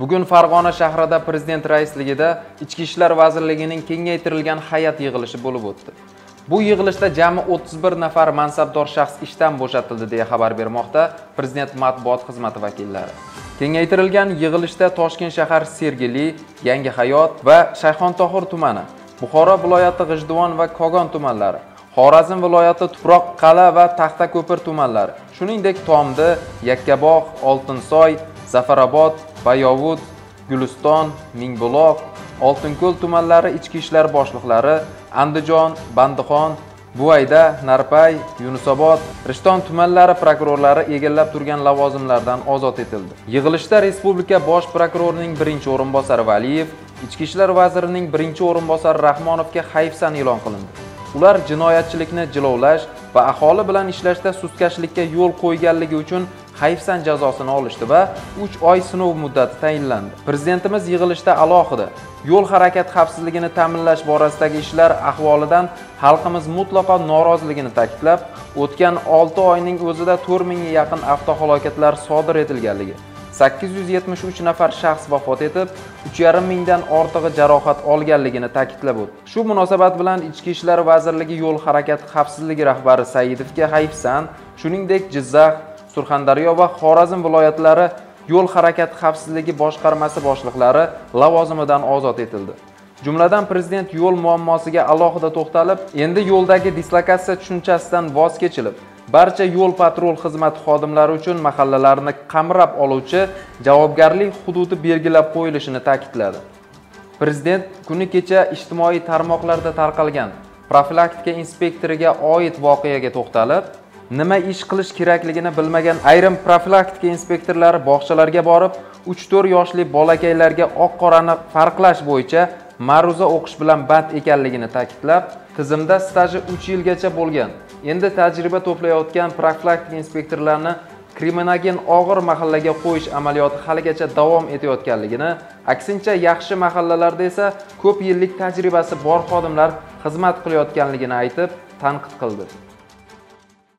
bugun farg'ona shahrida prezident raisligida ichki ishlar vazirligining kengaytirilgan hay'at yig'ilishi bo'lib o'tdi. Bu yig'ilishda jami 31 nafar mansabdor shaxs ishdan bo'shatildi deya xabar bermoqda prezident matbuot xizmati vakillari. Kengaytirilgan yig'ilishda toshkent shahar sergeli yangi hayot va shayxontohur tumani buxoro viloyati g'ijduvon va kogon tumanlari xorazm viloyati tuproq qal'a va taxtako'pir tumanlari shuningdek tomdi yakkabog' oltinsoy zafarobod bayovut guliston mingbuloq oltinko'l tumanlari ichki ishlar boshliqlari andijon bandixon buvayda narpay yunusobod rishton tumanlari prokurorlari egallab turgan lavozimlardan ozod etildi. Yig'ilishda respublika bosh prokurorining birinchi o'rinbosari valiyev ichki ishlar vazirining birinchi o'rinbosari rahmonovga hayfsan e'lon qilindi. Ular jinoyatchilikni jilovlash va aholi bilan ishlashda sustkashlikka yo'l qo'yganligi uchun hayfsan jazosini olishdi va 3 oy sinov muddati tayinlandi. Prezidentimiz yig'ilishda alohida yo'l harakati xavfsizligini ta'minlash borasidagi ishlar ahvolidan xalqimiz mutlaqo noroziligini ta'kidlab o'tgan 6 oyning o'zida 4 mingga yaqin avtohalokatlar sodir etilganligi 873 nafar shaxs vafot etib 3,5 mingdan ortig'i jarohat olganligini ta'kidlab o'tdi. Shu munosabat bilan Ichki ishlar vazirligi yo'l harakati xavfsizligi rahbari Saidovga hayfsan, shuningdek Jizzax, Surxondaryo va Xorazm viloyatlari yo'l harakati xavfsizligi boshqarmasi boshliqlari lavozimidan ozod etildi. Jumladan prezident yo'l muammosiga alohida to'xtalib, endi yo'ldagi dislokatsiya tushunchasidan voz kechilib, barcha yo'l patrul xizmati xodimlari uchun mahallalarni qamrab oluvchi javobgarlik hududi belgilab qo'yilishini ta'kidladi. Prezident kuni kecha ijtimoiy tarmoqlarda tarqalgan profilaktika inspektoriga oid voqeaga to'xtalib, nima ish qilish kerakligini bilmagan ayrim profilaktika inspektorlari bog'chalarga borib 3-4 yoshli bolakaylarga oq-qorani farqlash bo'yicha ma'ruza o'qish bilan band ekanligini ta'kidlab, tizimda staji 3 yilgacha bo'lgan. Endi tajriba to'playotgan profilaktik inspektorlarni kriminogen og'ir mahallaga qo'yish amaliyoti haligacha davom etayotganligini, aksincha yaxshi mahallalarda esa ko'p yillik tajribasi bor xodimlar xizmat qilayotganligini aytib, tanqid qildi.